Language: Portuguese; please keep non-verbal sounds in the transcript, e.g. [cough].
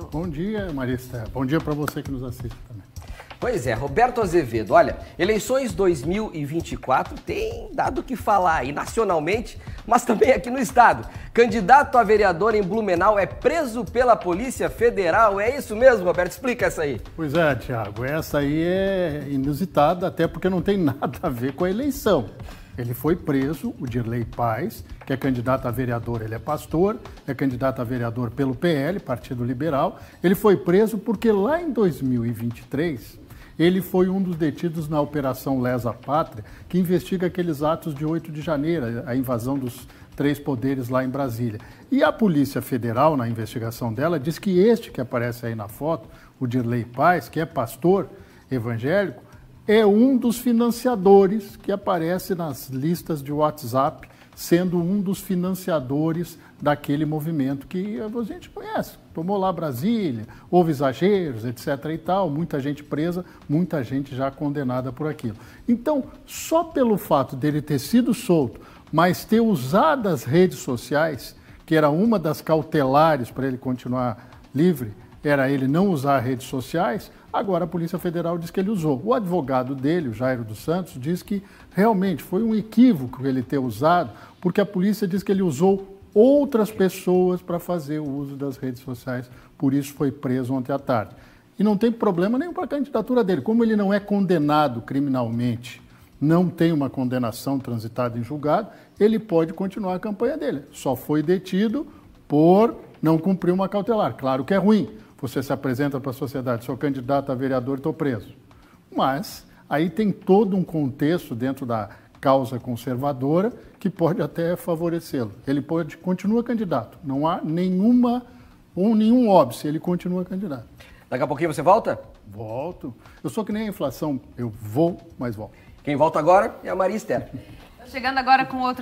Azevedo. Bom dia, Marista. Bom dia para você que nos assiste também. Pois é, Roberto Azevedo, olha, eleições 2024 tem dado o que falar aí nacionalmente, mas também aqui no estado. Candidato a vereador em Blumenau é preso pela Polícia Federal, é isso mesmo, Roberto? Explica essa aí. Pois é, Tiago, essa aí é inusitada, até porque não tem [laughs] nada a ver com a eleição. Ele foi preso, o Dirley Paz, que é candidato a vereador, ele é pastor, é candidato a vereador pelo PL, Partido Liberal. Ele foi preso porque lá em 2023 ele foi um dos detidos na Operação Lesa Pátria, que investiga aqueles atos de 8 de janeiro, a invasão dos três poderes lá em Brasília. E a Polícia Federal, na investigação dela, diz que este que aparece aí na foto, o Dirley Paz, que é pastor evangélico, é um dos financiadores que aparece nas listas de WhatsApp, sendo um dos financiadores daquele movimento que a gente conhece. Tomou lá Brasília, houve exageros, etc. e tal, muita gente presa, muita gente já condenada por aquilo. Então, só pelo fato dele ter sido solto, mas ter usado as redes sociais, que era uma das cautelares para ele continuar livre, era ele não usar redes sociais, agora a Polícia Federal diz que ele usou. O advogado dele, o Jairo dos Santos, diz que realmente foi um equívoco ele ter usado, porque a polícia diz que ele usou outras pessoas para fazer o uso das redes sociais, por isso foi preso ontem à tarde. E não tem problema nenhum para a candidatura dele. Como ele não é condenado criminalmente, não tem uma condenação transitada em julgado, ele pode continuar a campanha dele. Só foi detido por não cumprir uma cautelar. Claro que é ruim. Você se apresenta para a sociedade, sou candidato a vereador, estou preso. Mas aí tem todo um contexto dentro da causa conservadora que pode até favorecê-lo. Ele pode continua candidato. Não há nenhuma ou nenhum óbice, ele continua candidato. Daqui a pouquinho você volta? Volto. Eu sou que nem a inflação, eu vou, mas volto. Quem volta agora é a Maria Esther. Chegando agora com outra